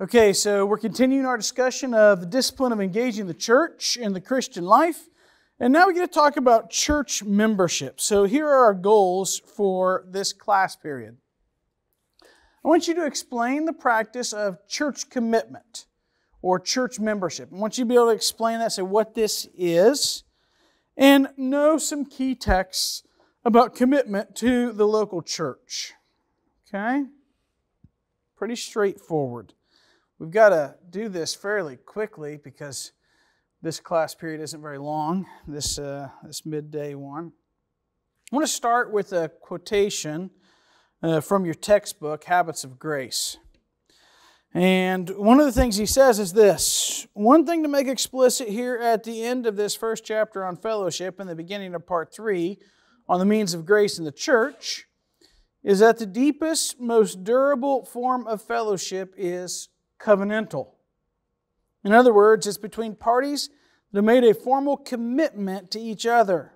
Okay, so we're continuing our discussion of the discipline of engaging the church in the Christian life. And now we get to talk about church membership. So here are our goals for this class period. I want you to explain the practice of church commitment or church membership. I want you to be able to explain that, say what this is, and know some key texts about commitment to the local church. Okay? Pretty straightforward. We've got to do this fairly quickly because this class period isn't very long, this, uh, this midday one. I want to start with a quotation uh, from your textbook, Habits of Grace. And one of the things he says is this one thing to make explicit here at the end of this first chapter on fellowship and the beginning of part three on the means of grace in the church is that the deepest, most durable form of fellowship is covenantal. In other words, it's between parties that have made a formal commitment to each other.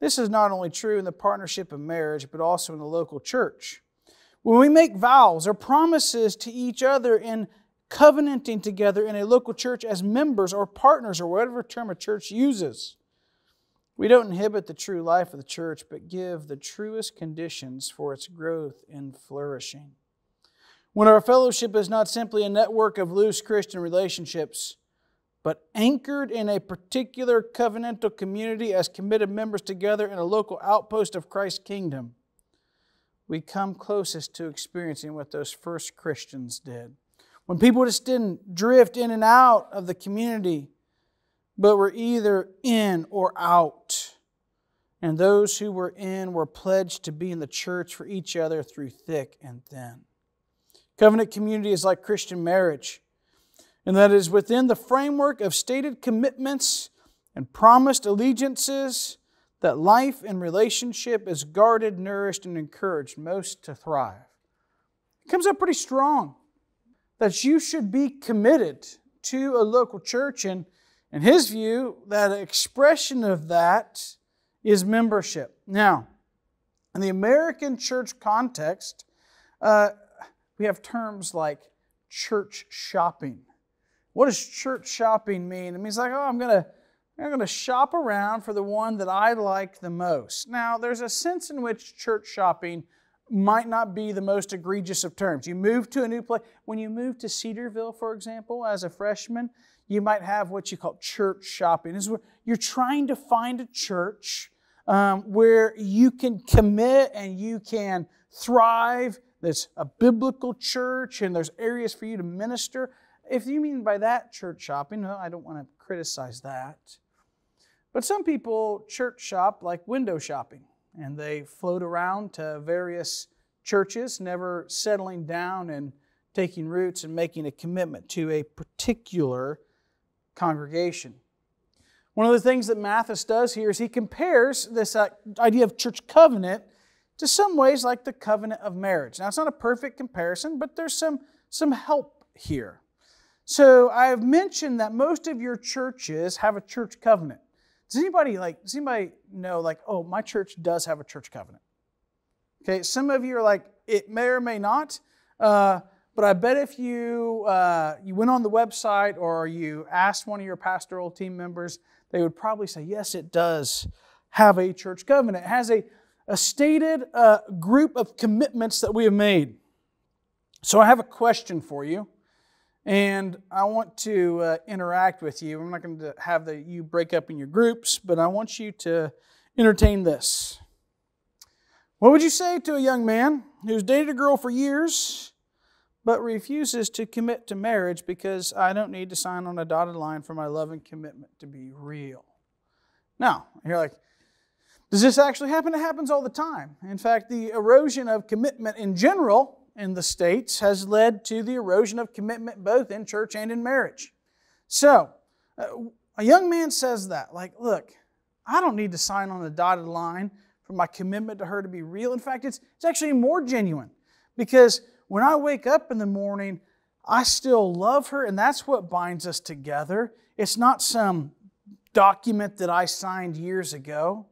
This is not only true in the partnership of marriage, but also in the local church. When we make vows or promises to each other in covenanting together in a local church as members or partners or whatever term a church uses, we don't inhibit the true life of the church, but give the truest conditions for its growth and flourishing. When our fellowship is not simply a network of loose Christian relationships, but anchored in a particular covenantal community as committed members together in a local outpost of Christ's kingdom, we come closest to experiencing what those first Christians did. When people just didn't drift in and out of the community, but were either in or out. And those who were in were pledged to be in the church for each other through thick and thin. Covenant community is like Christian marriage, and that is within the framework of stated commitments and promised allegiances that life and relationship is guarded, nourished, and encouraged most to thrive. It comes up pretty strong that you should be committed to a local church, and in his view, that expression of that is membership. Now, in the American church context, uh, we have terms like church shopping. What does church shopping mean? It means like, oh, I'm gonna I'm going to shop around for the one that I like the most. Now, there's a sense in which church shopping might not be the most egregious of terms. You move to a new place. When you move to Cedarville, for example, as a freshman, you might have what you call church shopping. Is where you're trying to find a church um, where you can commit and you can thrive that's a biblical church and there's areas for you to minister. If you mean by that church shopping, well, I don't want to criticize that. But some people church shop like window shopping, and they float around to various churches, never settling down and taking roots and making a commitment to a particular congregation. One of the things that Mathis does here is he compares this uh, idea of church covenant to some ways like the covenant of marriage. Now, it's not a perfect comparison, but there's some, some help here. So, I've mentioned that most of your churches have a church covenant. Does anybody like, does anybody know, like, oh, my church does have a church covenant? Okay, some of you are like, it may or may not. Uh, but I bet if you uh, you went on the website or you asked one of your pastoral team members, they would probably say, yes, it does have a church covenant. It has a a stated uh, group of commitments that we have made. So I have a question for you, and I want to uh, interact with you. I'm not going to have the, you break up in your groups, but I want you to entertain this. What would you say to a young man who's dated a girl for years but refuses to commit to marriage because I don't need to sign on a dotted line for my love and commitment to be real? Now, you're like, does this actually happen? It happens all the time. In fact, the erosion of commitment in general in the states has led to the erosion of commitment both in church and in marriage. So, uh, a young man says that, like, look, I don't need to sign on a dotted line for my commitment to her to be real. In fact, it's, it's actually more genuine because when I wake up in the morning, I still love her, and that's what binds us together. It's not some document that I signed years ago.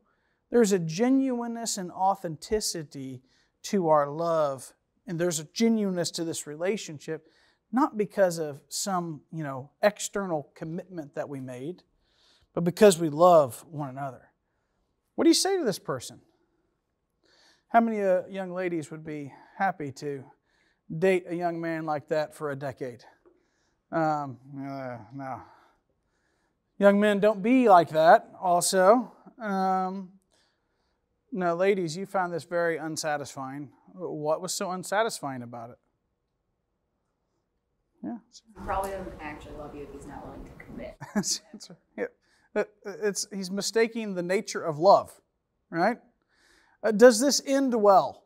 There's a genuineness and authenticity to our love, and there's a genuineness to this relationship not because of some, you know, external commitment that we made, but because we love one another. What do you say to this person? How many uh, young ladies would be happy to date a young man like that for a decade? Um, uh, no. Young men, don't be like that, also. Um, no, ladies, you found this very unsatisfying. What was so unsatisfying about it? Yeah. Probably doesn't actually love you if he's not willing to commit. yeah. It's, he's mistaking the nature of love, right? Uh, does this end well?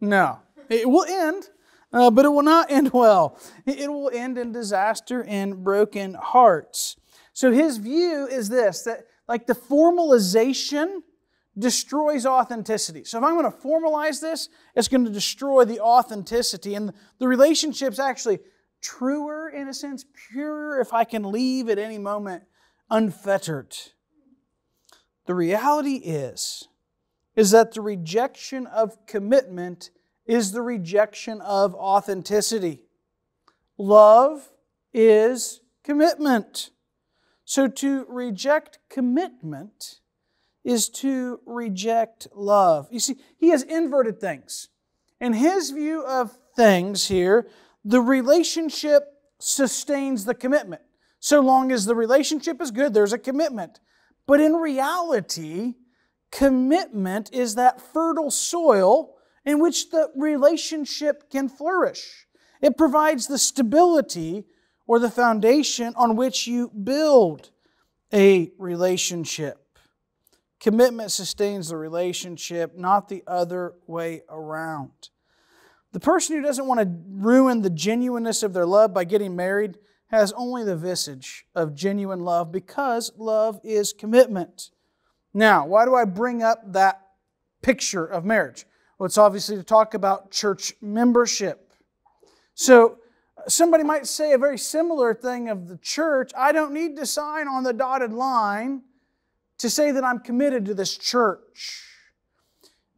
No. It will end, uh, but it will not end well. It will end in disaster and broken hearts. So his view is this that like the formalization destroys authenticity. So if I'm going to formalize this, it's going to destroy the authenticity. And the relationship's actually truer in a sense, purer if I can leave at any moment unfettered. The reality is, is that the rejection of commitment is the rejection of authenticity. Love is commitment. So to reject commitment is to reject love. You see, he has inverted things. In his view of things here, the relationship sustains the commitment. So long as the relationship is good, there's a commitment. But in reality, commitment is that fertile soil in which the relationship can flourish. It provides the stability or the foundation on which you build a relationship. Commitment sustains the relationship, not the other way around. The person who doesn't want to ruin the genuineness of their love by getting married has only the visage of genuine love because love is commitment. Now, why do I bring up that picture of marriage? Well, it's obviously to talk about church membership. So, somebody might say a very similar thing of the church I don't need to sign on the dotted line to say that I'm committed to this church.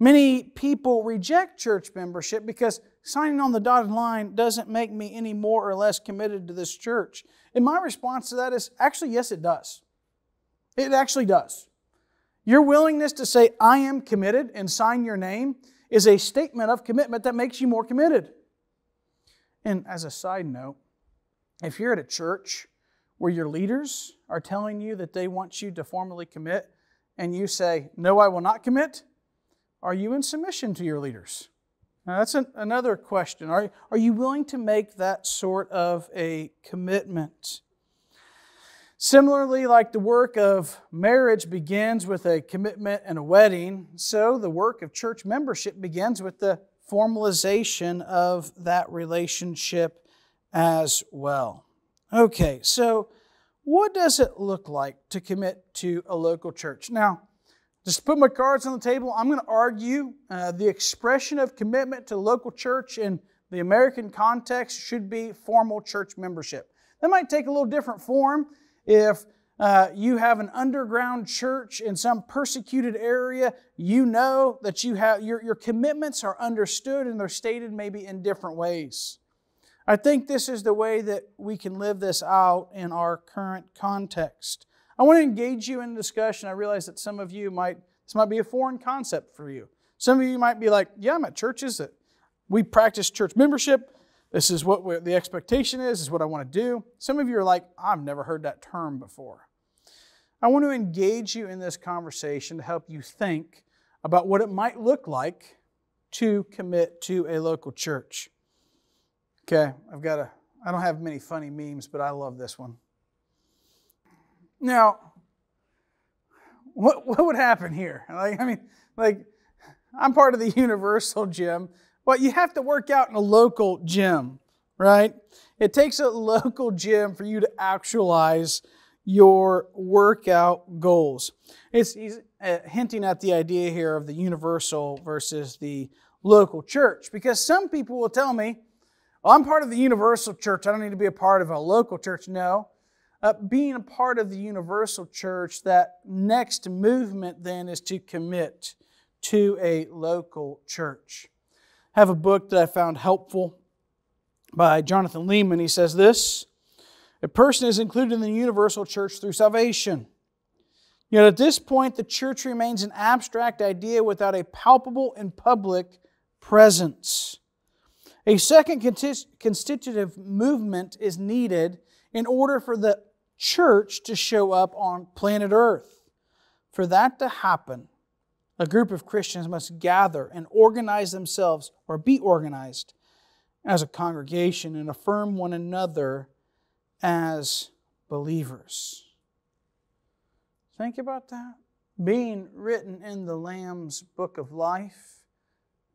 Many people reject church membership because signing on the dotted line doesn't make me any more or less committed to this church. And my response to that is actually, yes, it does. It actually does. Your willingness to say, I am committed, and sign your name is a statement of commitment that makes you more committed. And as a side note, if you're at a church where your leaders are telling you that they want you to formally commit and you say, No, I will not commit, are you in submission to your leaders? Now, that's an, another question. Are, are you willing to make that sort of a commitment? Similarly, like the work of marriage begins with a commitment and a wedding, so the work of church membership begins with the formalization of that relationship as well. Okay, so what does it look like to commit to a local church? Now, just to put my cards on the table, I'm going to argue uh, the expression of commitment to local church in the American context should be formal church membership. That might take a little different form if uh, you have an underground church in some persecuted area. You know that you have your, your commitments are understood and they're stated maybe in different ways. I think this is the way that we can live this out in our current context. I want to engage you in discussion. I realize that some of you might, this might be a foreign concept for you. Some of you might be like, yeah, I'm at churches that we practice church membership. This is what the expectation is, is what I want to do. Some of you are like, I've never heard that term before. I want to engage you in this conversation to help you think about what it might look like to commit to a local church. Okay, I've got a, I don't have many funny memes, but I love this one. Now, what, what would happen here? Like, I mean, like, I'm part of the Universal Gym. but you have to work out in a local gym, right? It takes a local gym for you to actualize your workout goals. It's, he's uh, hinting at the idea here of the universal versus the local church because some people will tell me, well, I'm part of the universal church. I don't need to be a part of a local church. No. Uh, being a part of the universal church, that next movement then is to commit to a local church. I have a book that I found helpful by Jonathan Leeman. He says this A person is included in the universal church through salvation. Yet at this point, the church remains an abstract idea without a palpable and public presence. A second constitutive movement is needed in order for the church to show up on planet Earth. For that to happen, a group of Christians must gather and organize themselves or be organized as a congregation and affirm one another as believers. Think about that. Being written in the Lamb's book of life,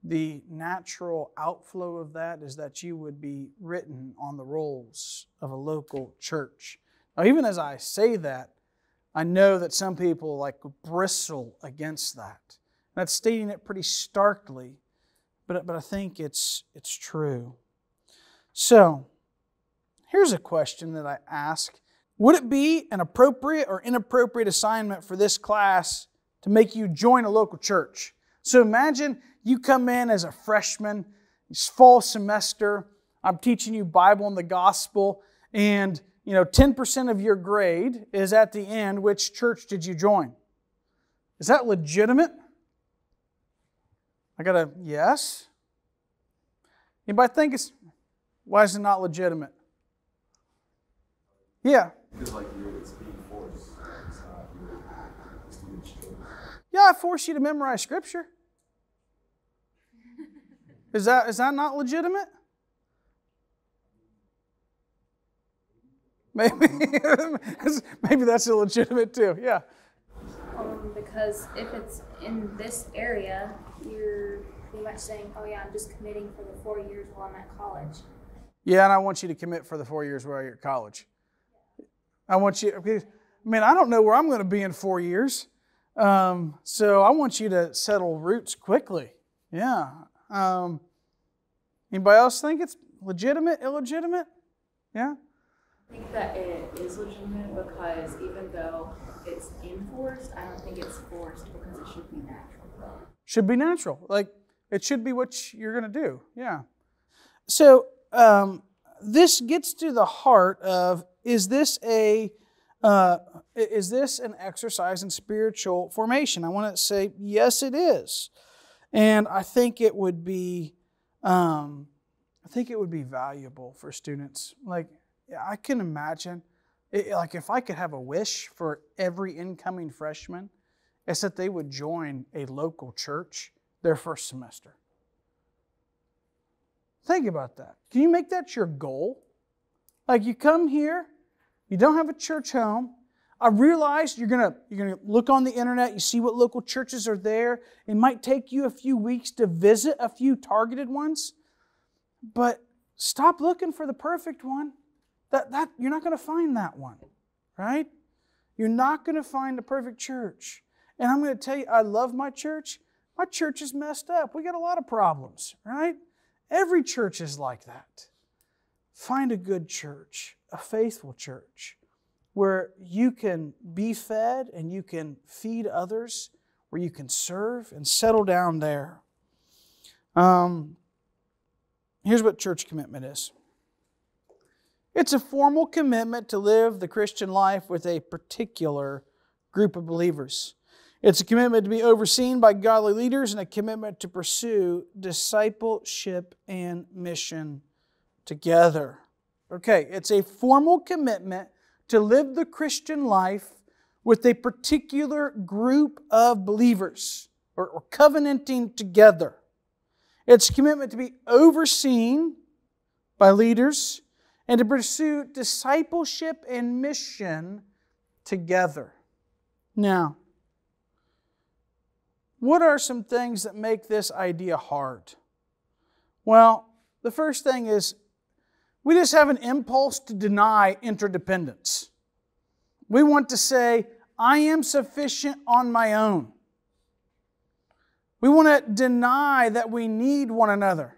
the natural outflow of that is that you would be written on the rolls of a local church. Now, even as I say that, I know that some people like bristle against that. That's stating it pretty starkly, but, but I think it's, it's true. So, here's a question that I ask would it be an appropriate or inappropriate assignment for this class to make you join a local church? So imagine you come in as a freshman, it's fall semester, I'm teaching you Bible and the gospel, and you know 10% of your grade is at the end, which church did you join? Is that legitimate? I got a yes. Anybody think it's why is it not legitimate? Yeah. Because like you're it's being forced. It's not your student's choice. Yeah, I force you to memorize scripture. Is that is that not legitimate? Maybe maybe that's illegitimate too. Yeah. Um, because if it's in this area, you're pretty much saying, "Oh yeah, I'm just committing for the four years while I'm at college." Yeah, and I want you to commit for the four years while you're at college. I want you, I mean, I don't know where I'm going to be in four years. Um, so I want you to settle roots quickly. Yeah. Um, anybody else think it's legitimate, illegitimate? Yeah? I think that it is legitimate because even though it's enforced, I don't think it's forced because it should be natural. Should be natural. Like, it should be what you're going to do. Yeah. So, um, this gets to the heart of is this a uh, is this an exercise in spiritual formation? I want to say yes, it is, and I think it would be um, I think it would be valuable for students. Like I can imagine, it, like if I could have a wish for every incoming freshman, it's that they would join a local church their first semester. Think about that. Can you make that your goal? Like you come here, you don't have a church home. I realize you're gonna you're gonna look on the internet, you see what local churches are there. It might take you a few weeks to visit a few targeted ones, but stop looking for the perfect one. That, that you're not gonna find that one, right? You're not gonna find the perfect church. And I'm gonna tell you, I love my church. My church is messed up. We got a lot of problems, right? Every church is like that. Find a good church, a faithful church, where you can be fed and you can feed others, where you can serve and settle down there. Um, here's what church commitment is it's a formal commitment to live the Christian life with a particular group of believers. It's a commitment to be overseen by godly leaders and a commitment to pursue discipleship and mission together. Okay, it's a formal commitment to live the Christian life with a particular group of believers or, or covenanting together. It's commitment to be overseen by leaders and to pursue discipleship and mission together. Now, what are some things that make this idea hard? Well, the first thing is we just have an impulse to deny interdependence. We want to say, I am sufficient on my own. We want to deny that we need one another.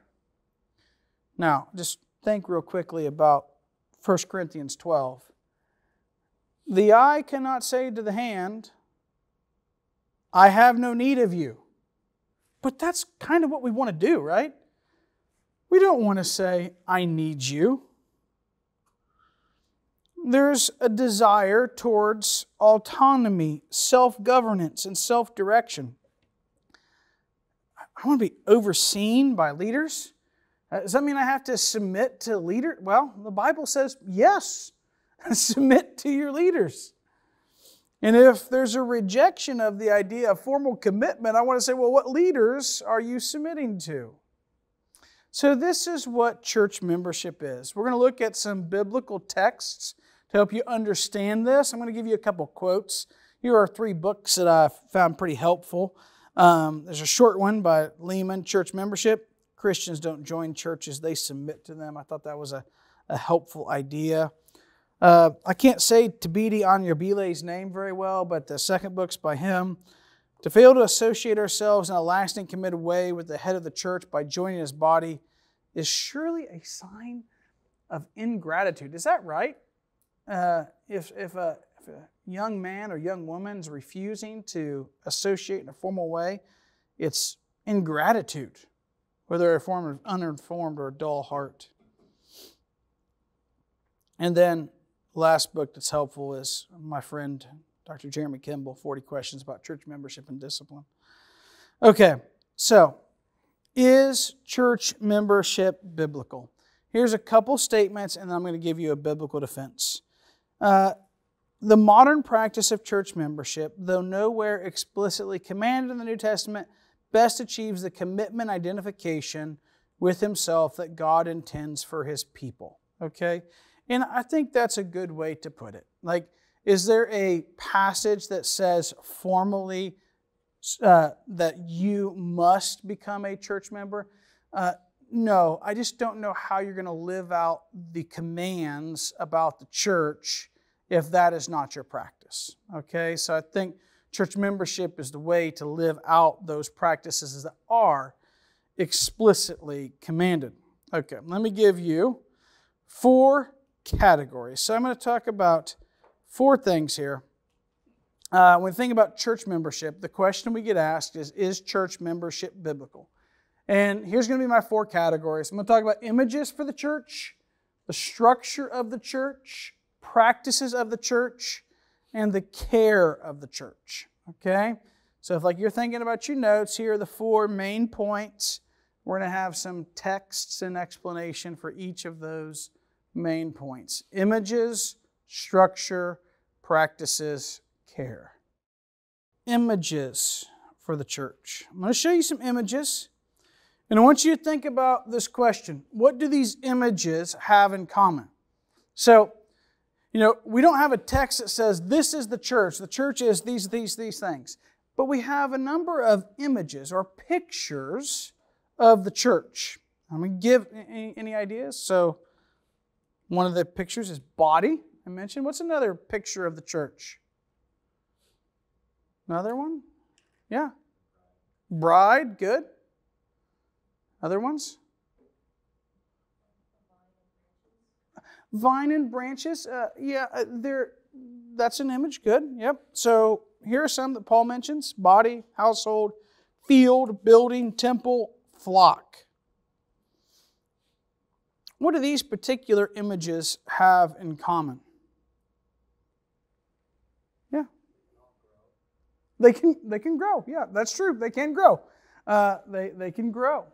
Now, just think real quickly about 1 Corinthians 12. The eye cannot say to the hand, I have no need of you. But that's kind of what we want to do, right? We don't want to say, I need you. There's a desire towards autonomy, self governance, and self direction. I want to be overseen by leaders. Uh, does that mean I have to submit to leader? Well, the Bible says yes, submit to your leaders. And if there's a rejection of the idea of formal commitment, I want to say, well, what leaders are you submitting to? So, this is what church membership is. We're going to look at some biblical texts to help you understand this. I'm going to give you a couple quotes. Here are three books that I found pretty helpful. Um, there's a short one by Leeman, Church Membership. Christians don't join churches, they submit to them. I thought that was a, a helpful idea. Uh, I can't say Thabiti Anyabwiles's name very well, but the second book's by him. To fail to associate ourselves in a lasting, committed way with the head of the church by joining his body is surely a sign of ingratitude. Is that right? Uh, if, if, a, if a young man or young woman is refusing to associate in a formal way, it's ingratitude, whether a form of uninformed or a dull heart. And then last book that's helpful is my friend Dr. Jeremy Kimble, 40 Questions About Church Membership and Discipline. Okay, so is church membership biblical? Here's a couple statements, and I'm going to give you a biblical defense. Uh, the modern practice of church membership, though nowhere explicitly commanded in the New Testament, best achieves the commitment identification with Himself that God intends for His people. Okay? And I think that's a good way to put it. Like, is there a passage that says formally uh, that you must become a church member? Uh, no, I just don't know how you're going to live out the commands about the church if that is not your practice. Okay, so I think church membership is the way to live out those practices that are explicitly commanded. Okay, let me give you four categories. So I'm going to talk about four things here. Uh, when we think about church membership, the question we get asked is Is church membership biblical? And here's going to be my four categories. I'm going to talk about images for the church, the structure of the church, practices of the church, and the care of the church. Okay? So if like you're thinking about your notes, here are the four main points. We're going to have some texts and explanation for each of those main points images, structure, practices, care. Images for the church. I'm going to show you some images. And I want you to think about this question What do these images have in common? So, you know, we don't have a text that says this is the church, the church is these, these, these things. But we have a number of images or pictures of the church. I'm going to give any, any ideas. So, one of the pictures is body, I mentioned. What's another picture of the church? Another one? Yeah. Bride, good. Other ones? Vine and branches, uh, yeah, uh, they're, that's an image, good, yep. So here are some that Paul mentions body, household, field, building, temple, flock. What do these particular images have in common? Yeah. They can, they can grow. Yeah, that's true. They can grow. Uh, they, they can grow.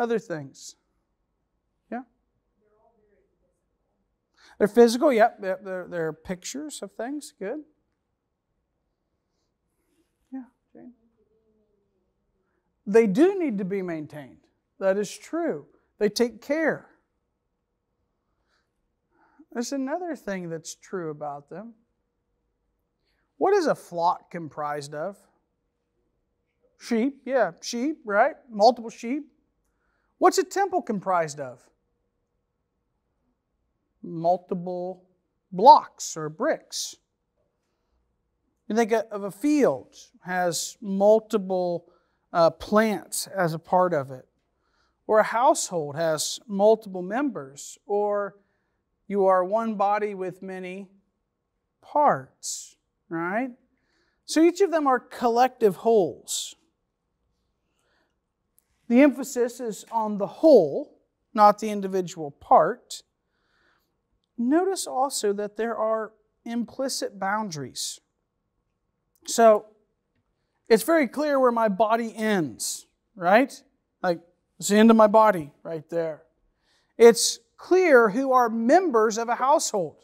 Other things. Yeah. They're physical. Yep. Yeah. They're, they're pictures of things. Good. Yeah. They do need to be maintained. That is true. They take care. There's another thing that's true about them. What is a flock comprised of? Sheep, yeah, sheep, right? Multiple sheep. What's a temple comprised of? Multiple blocks or bricks. You think of a field has multiple uh, plants as a part of it or a household has multiple members, or you are one body with many parts, right? So each of them are collective wholes. the emphasis is on the whole, not the individual part. Notice also that there are implicit boundaries. So it's very clear where my body ends, right? Like it's the end of my body right there. It's clear who are members of a household.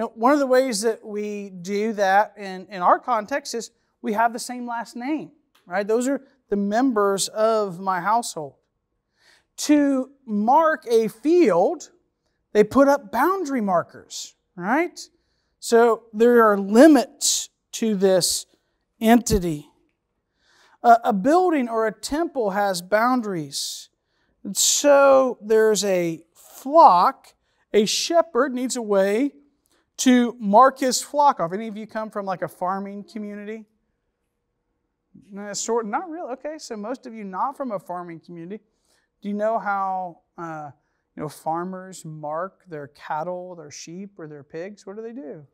Know, one of the ways that we do that in, in our context is we have the same last name, right? Those are the members of my household. To mark a field, they put up boundary markers, right? So there are limits to this entity. A, a building or a temple has boundaries. And so there's a flock, a shepherd needs a way to mark his flock off. Any of you come from like a farming community? Sort not really. Okay, so most of you not from a farming community. Do you know how uh, you know farmers mark their cattle, their sheep, or their pigs? What do they do?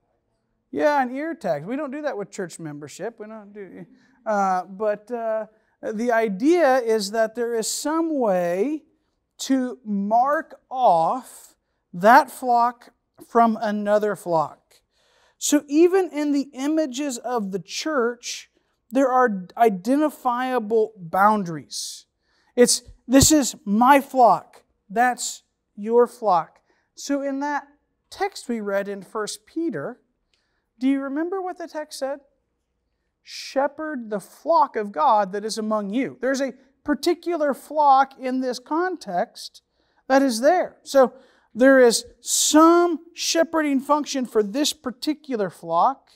Yeah, an ear tag. We don't do that with church membership. We don't do. Uh, but uh, the idea is that there is some way to mark off that flock from another flock. So even in the images of the church, there are identifiable boundaries. It's this is my flock, that's your flock. So in that text we read in 1 Peter, do you remember what the text said? Shepherd the flock of God that is among you. There's a particular flock in this context that is there. So there is some shepherding function for this particular flock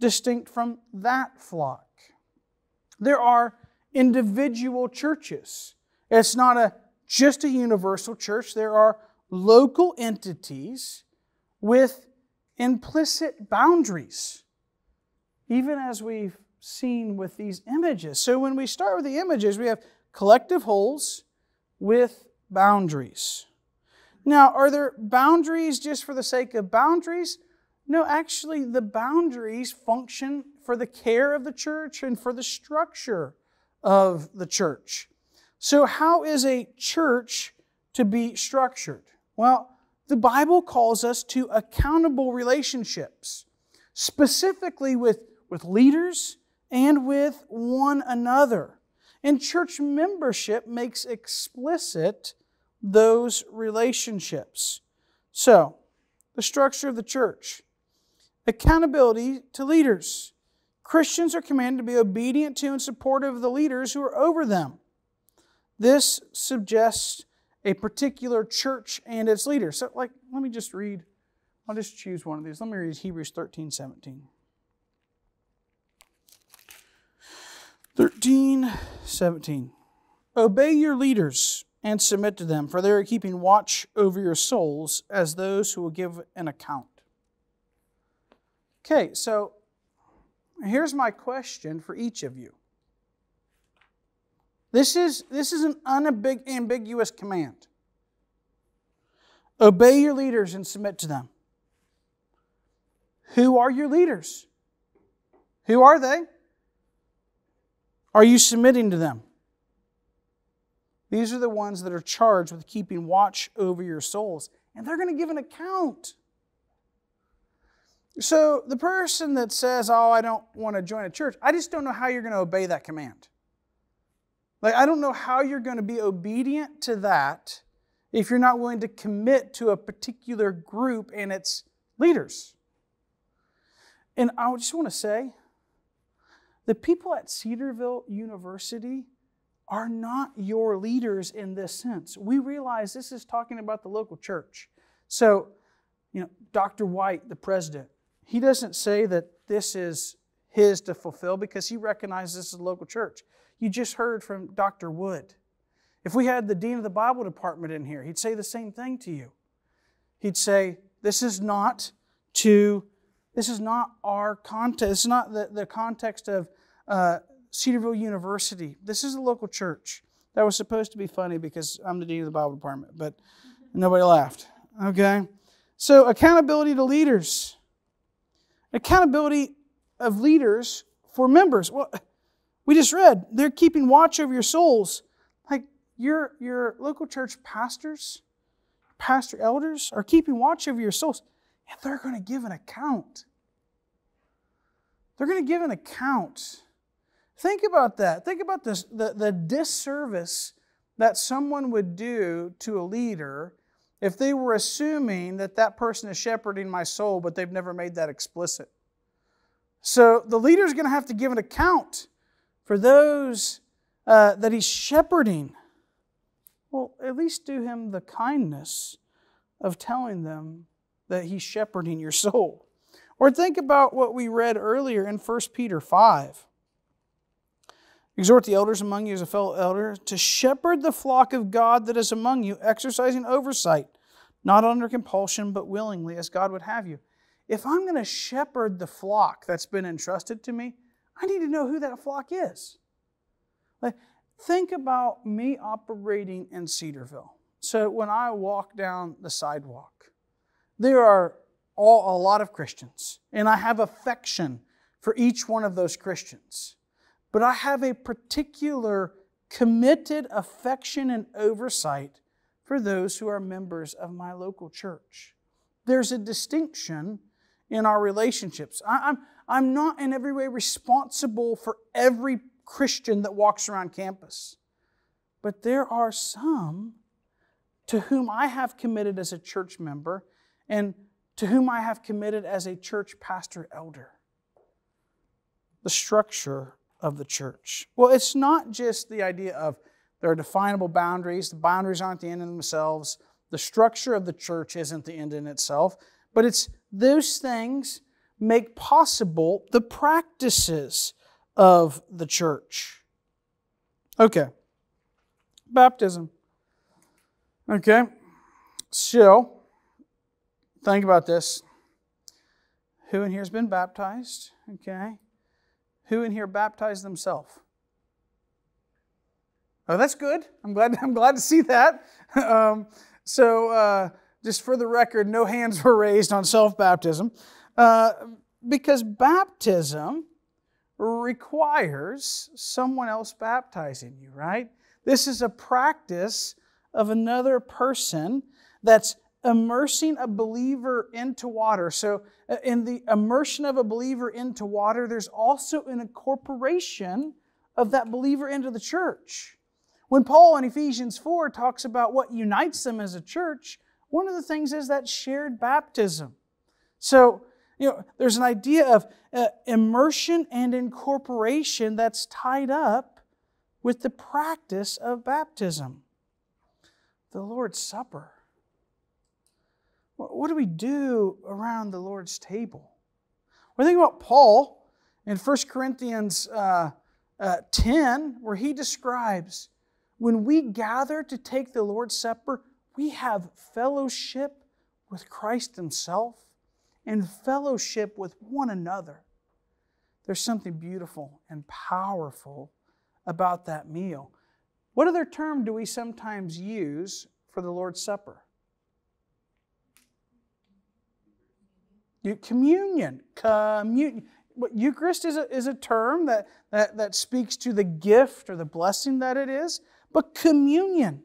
distinct from that flock. There are individual churches. It's not a just a universal church. There are local entities with implicit boundaries, even as we've seen with these images. So when we start with the images, we have collective wholes with boundaries. Now, are there boundaries just for the sake of boundaries? No, actually, the boundaries function for the care of the church and for the structure of the church. So, how is a church to be structured? Well, the Bible calls us to accountable relationships, specifically with, with leaders and with one another. And church membership makes explicit those relationships. So, the structure of the church accountability to leaders. Christians are commanded to be obedient to and supportive of the leaders who are over them. This suggests a particular church and its leaders. So, like, let me just read, I'll just choose one of these. Let me read Hebrews 13 17. 13 17. Obey your leaders and submit to them, for they are keeping watch over your souls as those who will give an account. Okay, so here's my question for each of you. This is, this is an unambiguous command. Obey your leaders and submit to them. Who are your leaders? Who are they? Are you submitting to them? These are the ones that are charged with keeping watch over your souls, and they're going to give an account. So, the person that says, Oh, I don't want to join a church, I just don't know how you're going to obey that command. Like, I don't know how you're going to be obedient to that if you're not willing to commit to a particular group and its leaders. And I just want to say the people at Cedarville University are not your leaders in this sense. We realize this is talking about the local church. So, you know, Dr. White, the president, he doesn't say that this is his to fulfill because he recognizes this is a local church. You just heard from Dr. Wood. If we had the dean of the Bible department in here, he'd say the same thing to you. He'd say, This is not to, this is not our context, it's not the, the context of uh, Cedarville University. This is a local church. That was supposed to be funny because I'm the dean of the Bible department, but nobody laughed. Okay? So, accountability to leaders. Accountability of leaders for members. Well, we just read, they're keeping watch over your souls. Like your, your local church pastors, pastor elders are keeping watch over your souls, and they're going to give an account. They're going to give an account. Think about that. Think about this, the, the disservice that someone would do to a leader if they were assuming that that person is shepherding my soul, but they've never made that explicit. So the leader is going to have to give an account for those uh, that he's shepherding. Well, at least do him the kindness of telling them that he's shepherding your soul. Or think about what we read earlier in 1 Peter 5. Exhort the elders among you as a fellow elder to shepherd the flock of God that is among you, exercising oversight, not under compulsion, but willingly, as God would have you. If I'm going to shepherd the flock that's been entrusted to me, I need to know who that flock is. Like, think about me operating in Cedarville. So when I walk down the sidewalk, there are all, a lot of Christians, and I have affection for each one of those Christians. But I have a particular committed affection and oversight for those who are members of my local church. There's a distinction in our relationships. I, am I'm not in every way responsible for every Christian that walks around campus. But there are some to whom I have committed as a church member and to whom I have committed as a church pastor elder. The structure of the church. Well, it's not just the idea of there are definable boundaries, the boundaries aren't the end in themselves, the structure of the church isn't the end in itself, but it's those things make possible the practices of the church. Okay. Baptism. Okay. So, think about this. Who in here has been baptized? Okay. Who in here baptized themselves? Oh, that's good. I'm glad. I'm glad to see that. Um, so, uh, just for the record, no hands were raised on self baptism, uh, because baptism requires someone else baptizing you. Right? This is a practice of another person that's immersing a believer into water. So, uh, in the immersion of a believer into water, there's also an incorporation of that believer into the church. When Paul in Ephesians 4 talks about what unites them as a church, one of the things is that shared baptism. So, you know, there's an idea of uh, immersion and incorporation that's tied up with the practice of baptism. The Lord's Supper. What do we do around the Lord's table? Well, think about Paul in 1 Corinthians uh, uh, 10, where he describes when we gather to take the Lord's Supper, we have fellowship with Christ Himself and fellowship with one another. There's something beautiful and powerful about that meal. What other term do we sometimes use for the Lord's Supper? Communion. Communion. Eucharist is a, is a term that, that, that speaks to the gift or the blessing that it is, but communion.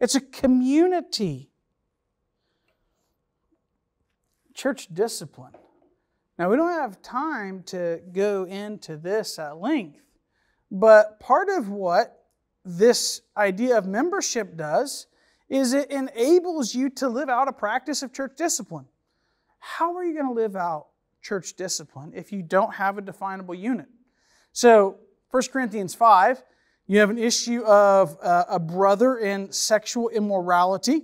It's a community. Church discipline. Now, we don't have time to go into this at length, but part of what this idea of membership does is it enables you to live out a practice of church discipline. How are you going to live out church discipline if you don't have a definable unit? So, 1 Corinthians 5, you have an issue of uh, a brother in sexual immorality.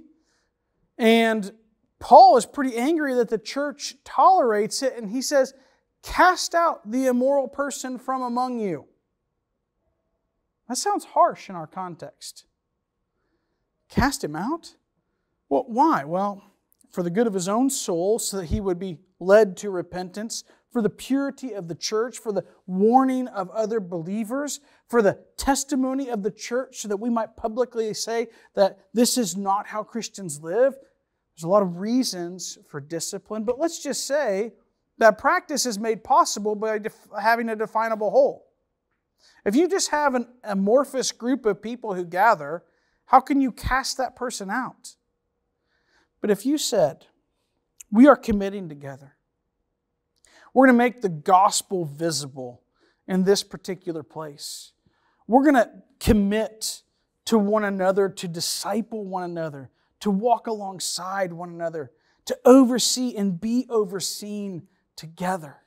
And Paul is pretty angry that the church tolerates it, and he says, Cast out the immoral person from among you. That sounds harsh in our context. Cast him out? Well, why? Well, for the good of his own soul, so that he would be led to repentance, for the purity of the church, for the warning of other believers, for the testimony of the church, so that we might publicly say that this is not how Christians live. There's a lot of reasons for discipline, but let's just say that practice is made possible by def- having a definable whole. If you just have an amorphous group of people who gather How can you cast that person out? But if you said, we are committing together, we're going to make the gospel visible in this particular place. We're going to commit to one another, to disciple one another, to walk alongside one another, to oversee and be overseen together.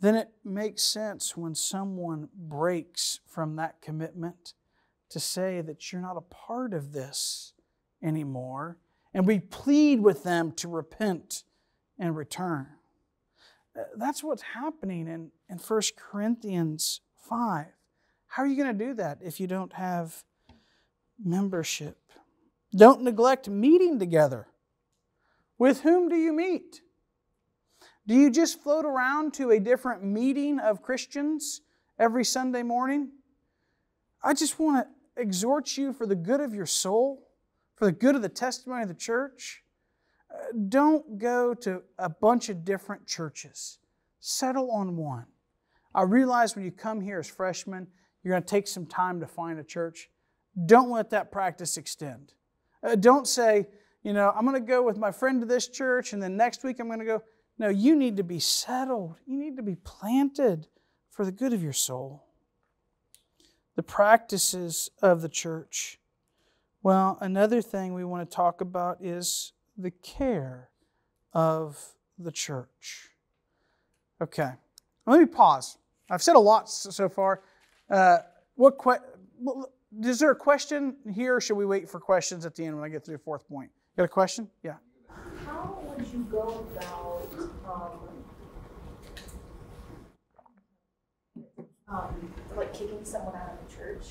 Then it makes sense when someone breaks from that commitment to say that you're not a part of this anymore. And we plead with them to repent and return. That's what's happening in, in 1 Corinthians 5. How are you going to do that if you don't have membership? Don't neglect meeting together. With whom do you meet? Do you just float around to a different meeting of Christians every Sunday morning? I just want to exhort you for the good of your soul, for the good of the testimony of the church. Uh, don't go to a bunch of different churches. Settle on one. I realize when you come here as freshmen, you're going to take some time to find a church. Don't let that practice extend. Uh, don't say, you know, I'm going to go with my friend to this church and then next week I'm going to go. No, you need to be settled. You need to be planted for the good of your soul. The practices of the church. Well, another thing we want to talk about is the care of the church. Okay, let me pause. I've said a lot so far. Uh, what que- is there a question here, or should we wait for questions at the end when I get to the fourth point? You got a question? Yeah. How would you go about um, um, like kicking someone out of the church?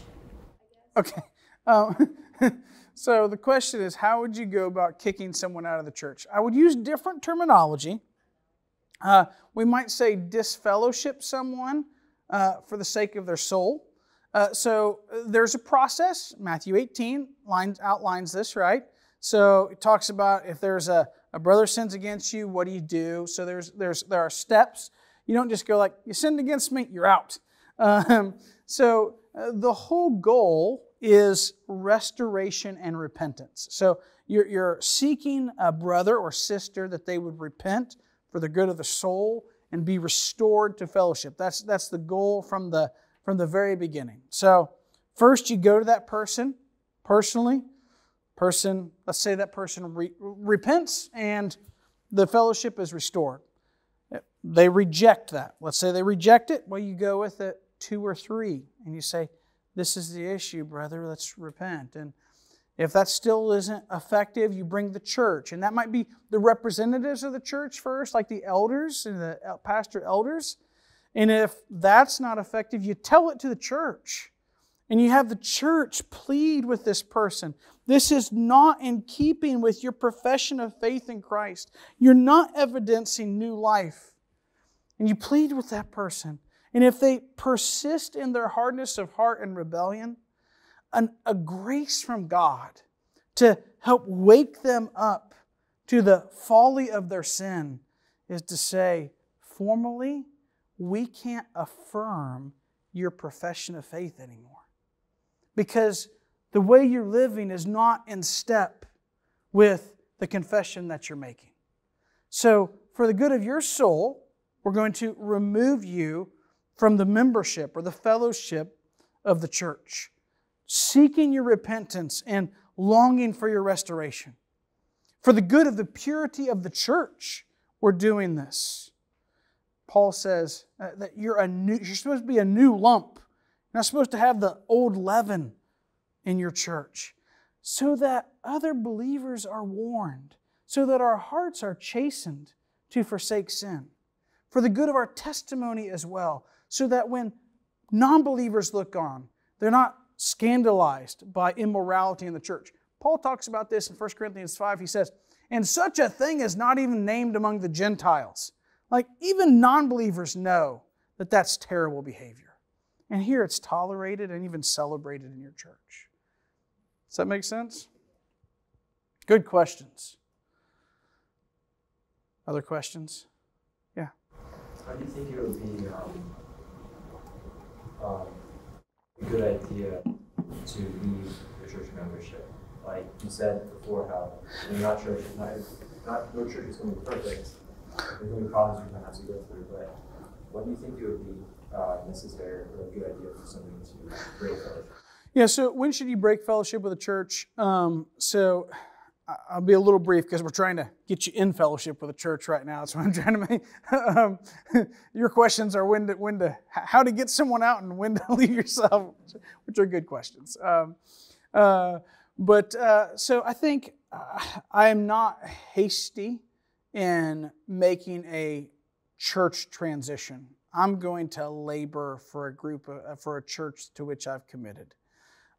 Okay. Um, so the question is, how would you go about kicking someone out of the church? I would use different terminology. Uh, we might say disfellowship someone uh, for the sake of their soul. Uh, so uh, there's a process. Matthew 18 lines, outlines this, right? So it talks about if there's a, a brother sins against you, what do you do? So there's, there's, there are steps. You don't just go like, you sinned against me, you're out. Um, so uh, the whole goal is restoration and repentance. So you're, you're seeking a brother or sister that they would repent for the good of the soul and be restored to fellowship. That's, that's the goal from the, from the very beginning. So, first you go to that person personally. Person, let's say that person re- repents and the fellowship is restored. They reject that. Let's say they reject it. Well, you go with it two or three and you say, This is the issue, brother. Let's repent. And if that still isn't effective, you bring the church. And that might be the representatives of the church first, like the elders and the pastor elders. And if that's not effective, you tell it to the church. And you have the church plead with this person. This is not in keeping with your profession of faith in Christ. You're not evidencing new life. And you plead with that person. And if they persist in their hardness of heart and rebellion, an, a grace from God to help wake them up to the folly of their sin is to say, formally, we can't affirm your profession of faith anymore. Because the way you're living is not in step with the confession that you're making. So, for the good of your soul, we're going to remove you from the membership or the fellowship of the church seeking your repentance and longing for your restoration. For the good of the purity of the church, we're doing this. Paul says uh, that you're a new, you're supposed to be a new lump. You're not supposed to have the old leaven in your church, so that other believers are warned, so that our hearts are chastened to forsake sin. For the good of our testimony as well, so that when non believers look on, they're not scandalized by immorality in the church. Paul talks about this in 1 Corinthians 5. He says, And such a thing is not even named among the Gentiles. Like, even non believers know that that's terrible behavior. And here it's tolerated and even celebrated in your church. Does that make sense? Good questions. Other questions? Yeah. How do you think it would be um, um, a good idea to leave your church membership? Like you said before, how you're not church, not, not no church is going to be perfect. There's going to be problems you're going to have to go through, but what do you think it would be uh, necessary or a good idea for somebody to break fellowship? Yeah, so when should you break fellowship with a church? Um, so I'll be a little brief because we're trying to get you in fellowship with a church right now. That's what I'm trying to make. Um, your questions are when to, when to, how to get someone out and when to leave yourself, which are good questions. Um, uh, but uh, so I think uh, I am not hasty in making a church transition. I'm going to labor for a group, of, for a church to which I've committed.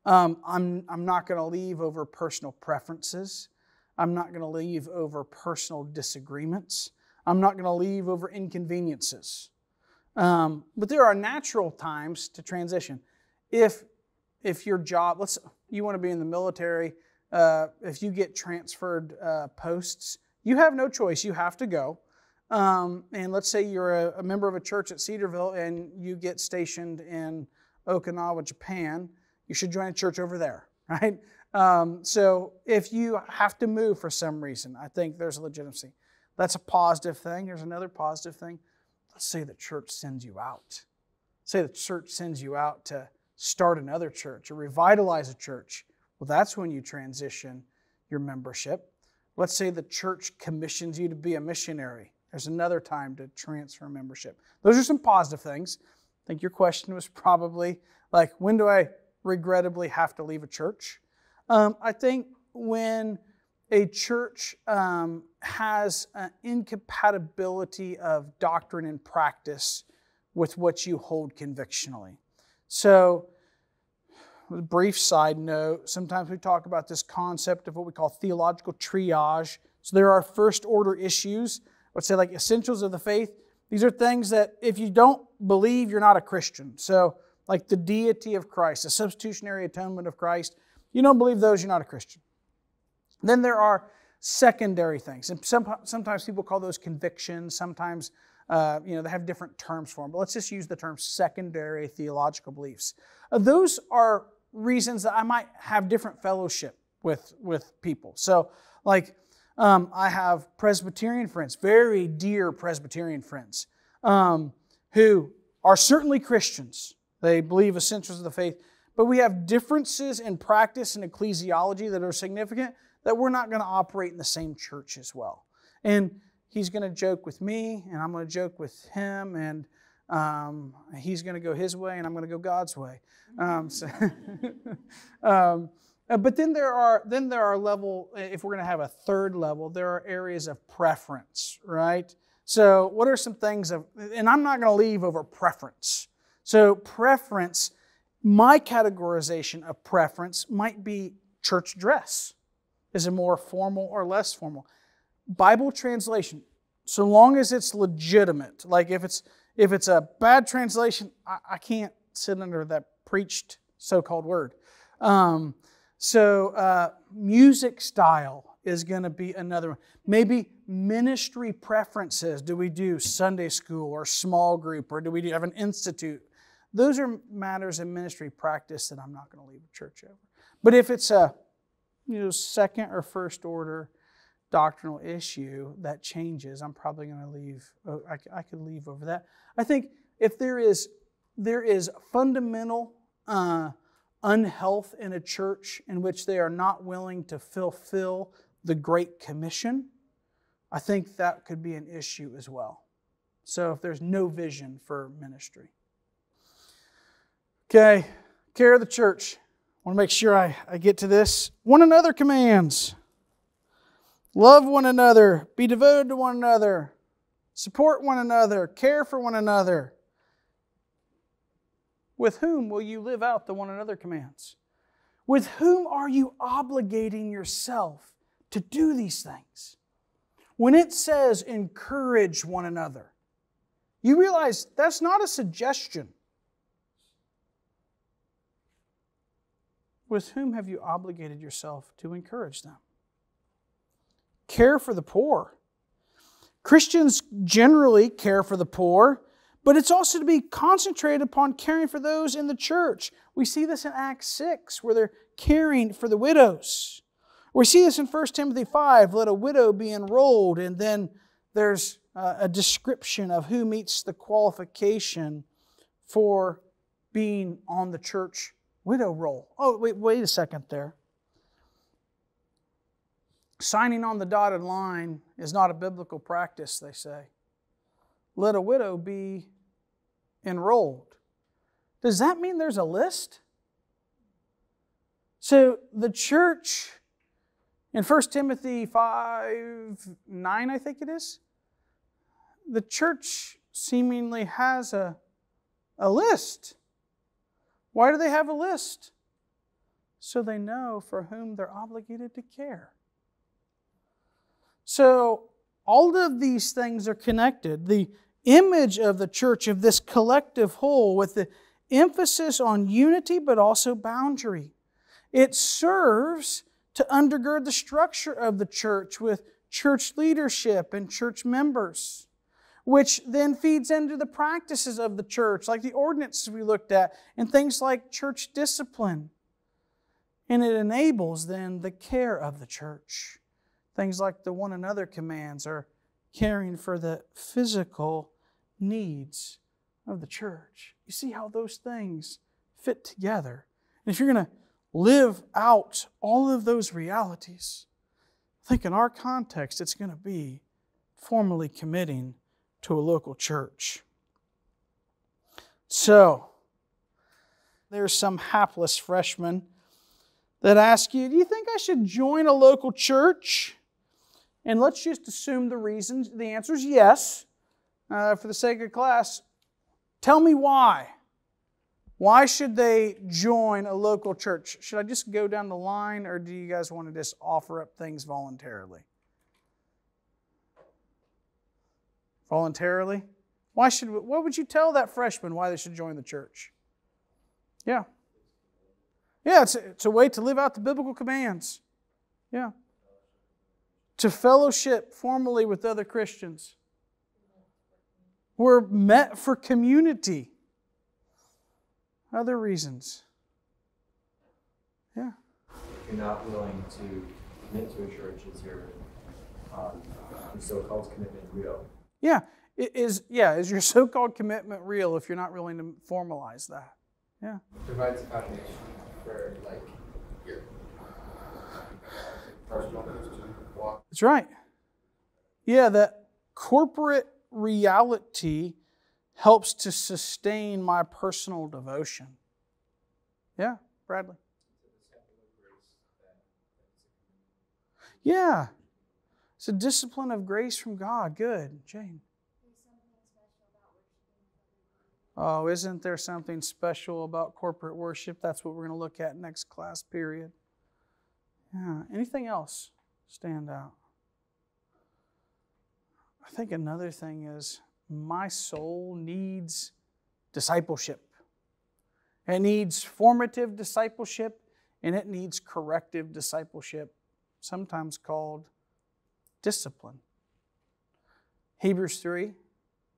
Um, I'm, I'm not going to leave over personal preferences. I'm not going to leave over personal disagreements. I'm not going to leave over inconveniences. Um, but there are natural times to transition. If, if your job, let's, you want to be in the military, uh, if you get transferred uh, posts, you have no choice. You have to go. Um, and let's say you're a, a member of a church at Cedarville and you get stationed in Okinawa, Japan you should join a church over there, right? Um, so if you have to move for some reason, I think there's a legitimacy. That's a positive thing. There's another positive thing. Let's say the church sends you out. Say the church sends you out to start another church or revitalize a church. Well, that's when you transition your membership. Let's say the church commissions you to be a missionary. There's another time to transfer membership. Those are some positive things. I think your question was probably like, when do I regrettably have to leave a church. Um, I think when a church um, has an incompatibility of doctrine and practice with what you hold convictionally. So, a brief side note sometimes we talk about this concept of what we call theological triage. So, there are first order issues, let's say like essentials of the faith. These are things that if you don't believe, you're not a Christian. So, like the deity of Christ, the substitutionary atonement of Christ, you don't believe those, you're not a Christian. Then there are secondary things. And some, sometimes people call those convictions. Sometimes, uh, you know, they have different terms for them. But let's just use the term secondary theological beliefs. Uh, those are reasons that I might have different fellowship with, with people. So, like, um, I have Presbyterian friends, very dear Presbyterian friends, um, who are certainly Christians. They believe essentials of the faith. But we have differences in practice and ecclesiology that are significant that we're not going to operate in the same church as well. And he's going to joke with me, and I'm going to joke with him, and um, he's going to go his way, and I'm going to go God's way. Um, so um, uh, but then there are then there are level. If we're going to have a third level, there are areas of preference, right? So what are some things of? And I'm not going to leave over preference. So, preference, my categorization of preference might be church dress. Is it more formal or less formal? Bible translation, so long as it's legitimate. Like if it's if it's a bad translation, I, I can't sit under that preached so-called word. Um, so uh, music style is going to be another one. Maybe ministry preferences. Do we do Sunday school or small group, or do we have an institute? Those are matters in ministry practice that I'm not going to leave a church over. But if it's a you know second or first order doctrinal issue that changes, I'm probably going to leave. Oh, I, I could leave over that. I think if there is there is fundamental uh, unhealth in a church in which they are not willing to fulfill the Great Commission, I think that could be an issue as well. So if there's no vision for ministry. Okay, care of the church. I want to make sure I, I get to this. One another commands. Love one another, be devoted to one another, support one another, care for one another. With whom will you live out the one another commands? With whom are you obligating yourself to do these things? When it says encourage one another, you realize that's not a suggestion. With whom have you obligated yourself to encourage them? Care for the poor. Christians generally care for the poor, but it's also to be concentrated upon caring for those in the church. We see this in Acts 6, where they're caring for the widows. We see this in 1 Timothy 5 let a widow be enrolled, and then there's uh, a description of who meets the qualification for being on the church widow roll. Oh, wait, wait a second there. Signing on the dotted line is not a biblical practice, they say. Let a widow be enrolled. Does that mean there's a list? So the church in 1 Timothy 5 9, I think it is, the church seemingly has a, a list. Why do they have a list? So they know for whom they're obligated to care. So all of these things are connected. The image of the church, of this collective whole, with the emphasis on unity but also boundary. It serves to undergird the structure of the church with church leadership and church members, which then feeds into the practices of the church, like the ordinances we looked at, and things like church discipline. And it enables then the care of the church. Things like the one another commands are caring for the physical needs of the church. You see how those things fit together. And if you're going to live out all of those realities, I think in our context, it's going to be formally committing to a local church. So, there's some hapless freshmen that ask you, Do you think I should join a local church? And let's just assume the reasons. The answer is yes. Uh, for the sake of class, tell me why. Why should they join a local church? Should I just go down the line, or do you guys want to just offer up things voluntarily? Voluntarily? Why should what would you tell that freshman why they should join the church? Yeah. Yeah, it's a, it's a way to live out the biblical commands. Yeah to fellowship formally with other Christians. We're met for community. Other reasons. Yeah. If you're not willing to commit to a church, is your, um, so-called commitment real? Yeah. Is yeah, is your so-called commitment real if you're not willing to formalize that? Yeah. Provides a foundation for like your uh, personal walk. that's right. Yeah, that corporate reality helps to sustain my personal devotion. Yeah, Bradley. Yeah. It's a discipline of grace from God. Good. Jane. Oh, isn't there something special about corporate worship? That's what we're going to look at next class period. Yeah. Anything else stand out? I think another thing is my soul needs discipleship. It needs formative discipleship and it needs corrective discipleship, sometimes called discipline. Hebrews 3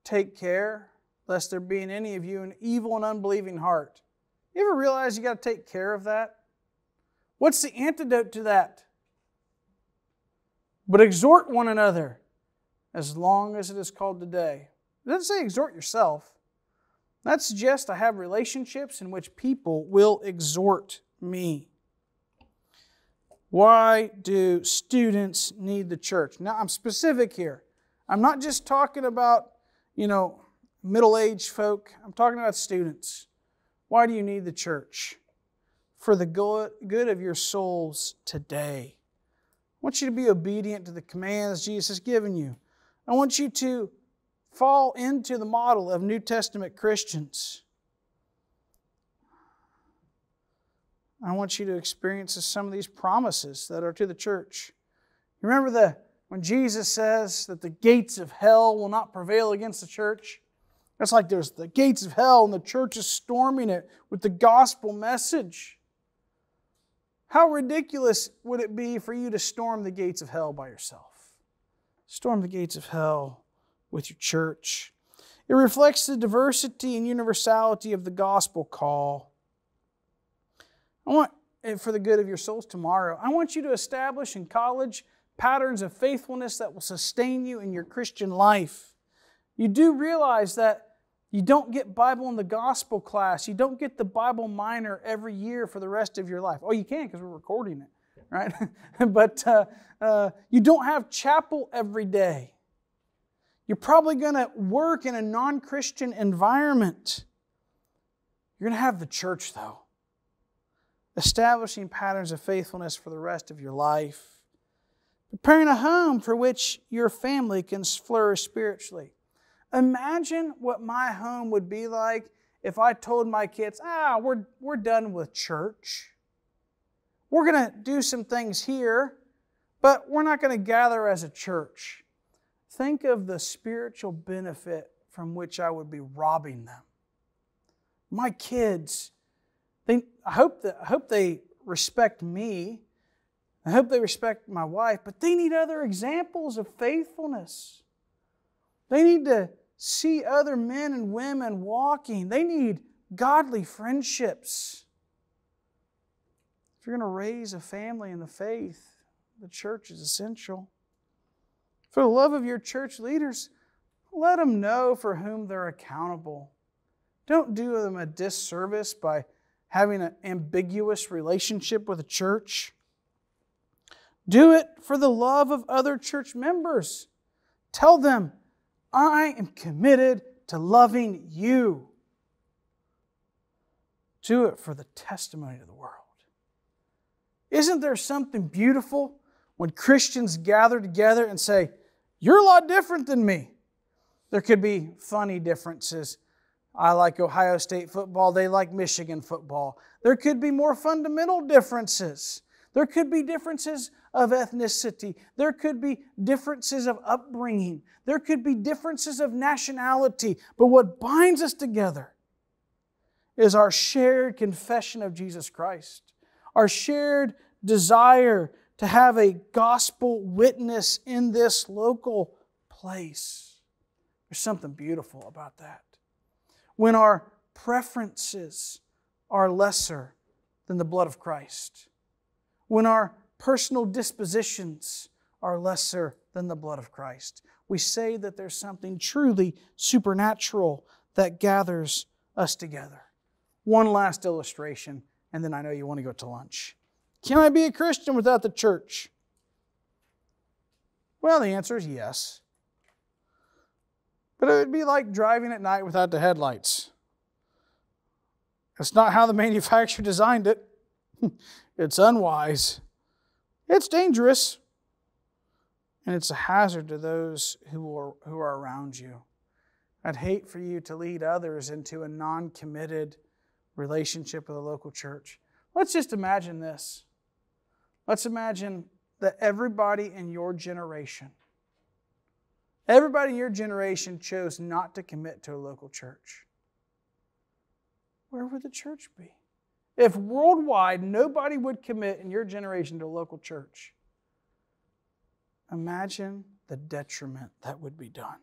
Take care lest there be in any of you an evil and unbelieving heart. You ever realize you got to take care of that? What's the antidote to that? But exhort one another as long as it is called today. It doesn't say exhort yourself. That suggests I have relationships in which people will exhort me. Why do students need the church? Now, I'm specific here. I'm not just talking about, you know, middle aged folk. I'm talking about students. Why do you need the church? For the good of your souls today. I want you to be obedient to the commands Jesus has given you. I want you to fall into the model of New Testament Christians. I want you to experience some of these promises that are to the church. Remember the when Jesus says that the gates of hell will not prevail against the church? That's like there's the gates of hell and the church is storming it with the gospel message. How ridiculous would it be for you to storm the gates of hell by yourself? storm the gates of hell with your church. It reflects the diversity and universality of the gospel call. I want eh, for the good of your souls tomorrow. I want you to establish in college patterns of faithfulness that will sustain you in your Christian life. You do realize that you don't get Bible and the gospel class. You don't get the Bible minor every year for the rest of your life. Oh, you can because we're recording it, right? but uh, uh, you don't have chapel every day. You're probably going to work in a non Christian environment. You're going to have the church, though, establishing patterns of faithfulness for the rest of your life, preparing a home for which your family can flourish spiritually. Imagine what my home would be like if I told my kids, ah, we're, we're done with church. We're going to do some things here, but we're not going to gather as a church. Think of the spiritual benefit from which I would be robbing them. My kids, they, I, hope that, I hope they respect me. I hope they respect my wife, but they need other examples of faithfulness. They need to see other men and women walking. They need godly friendships. If you're going to raise a family in the faith, the church is essential. For the love of your church leaders, let them know for whom they're accountable. Don't do them a disservice by having an ambiguous relationship with a church. Do it for the love of other church members. Tell them, I am committed to loving you. Do it for the testimony of the world. Isn't there something beautiful when Christians gather together and say, You're a lot different than me? There could be funny differences. I like Ohio State football, they like Michigan football. There could be more fundamental differences. There could be differences of ethnicity. There could be differences of upbringing. There could be differences of nationality. But what binds us together is our shared confession of Jesus Christ, our shared desire to have a gospel witness in this local place. There's something beautiful about that. When our preferences are lesser than the blood of Christ when our personal dispositions are lesser than the blood of Christ. We say that there's something truly supernatural that gathers us together. One last illustration, and then I know you want to go to lunch. Can I be a Christian without the church? Well, the answer is yes. But it would be like driving at night without the headlights. It's not how the manufacturer designed it. It's unwise. It's dangerous. And it's a hazard to those who are, who are around you. I'd hate for you to lead others into a non committed relationship with a local church. Let's just imagine this. Let's imagine that everybody in your generation, everybody in your generation chose not to commit to a local church. Where would the church be? If worldwide nobody would commit in your generation to a local church, imagine the detriment that would be done.